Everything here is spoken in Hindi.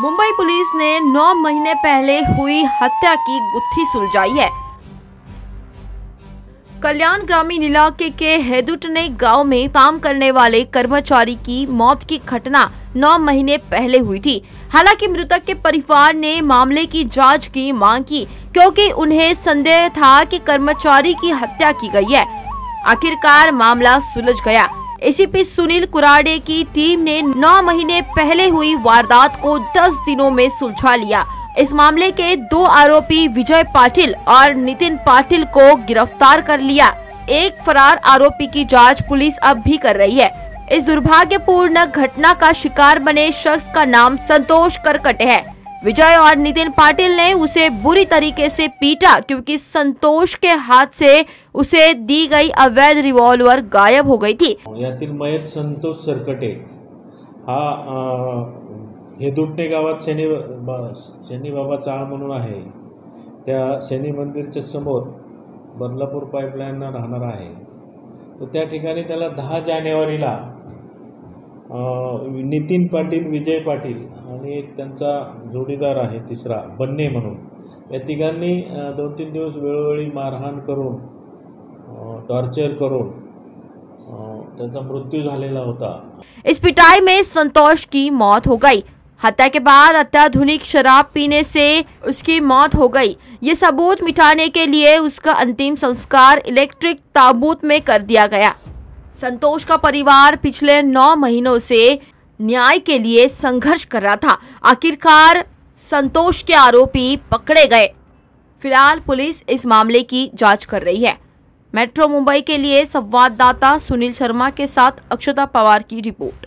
मुंबई पुलिस ने 9 महीने पहले हुई हत्या की गुत्थी सुलझाई है। कल्याण ग्रामीण इलाके के हेदुटने गाँव में काम करने वाले कर्मचारी की मौत की घटना 9 महीने पहले हुई थी। हालाँकि मृतक के परिवार ने मामले की जाँच की मांग की, क्योंकि उन्हें संदेह था कि कर्मचारी की हत्या की गई है। आखिरकार मामला सुलझ गया। एसीपी सुनील कुराडे की टीम ने 9 महीने पहले हुई वारदात को 10 दिनों में सुलझा लिया। इस मामले के दो आरोपी विजय पाटिल और नितिन पाटिल को गिरफ़्तार कर लिया। एक फरार आरोपी की जाँच पुलिस अब भी कर रही है। इस दुर्भाग्यपूर्ण घटना का शिकार बने शख्स का नाम संतोष करकटे है। विजय और नितिन पाटिल ने उसे बुरी तरीके से पीटा क्योंकि संतोष के हाथ से उसे दी गई अवैध रिवॉल्वर गायब हो गई थी। मयत संतोष सरकटे हा हेदुटणे गावात शनी बाबा चाळ म्हणून आहे. त्या शनी मंदिरच्या समोर बदलापूर पाईपलाईनला राहणार आहे. तर त्या जानेवारीला नितीन पाटील, विजय पाटील आणि त्यांचा जोडीदार आहे तिसरा, बन्ने म्हणून. या तिघांनी दोन तीन दिवस वेळोवेळी मारहाण करून टॉर्चर करून त्यांचा मृत्यू झालेला होता. इस पिटाई में संतोष की मौत हो गई। हत्या के बाद अत्याधुनिक शराब पीने से उसकी मौत हो गई। ये सबूत मिटाने के लिए उसका अंतिम संस्कार इलेक्ट्रिक ताबूत में कर दिया गया। संतोष का परिवार पिछले नौ महीनों से न्याय के लिए संघर्ष कर रहा था। आखिरकार संतोष के आरोपी पकड़े गए। फ़िलहाल पुलिस इस मामले की जाँच कर रही है। मेट्रो मुंबई के लिए संवाददाता सुनील शर्मा के साथ अक्षता पवार की रिपोर्ट।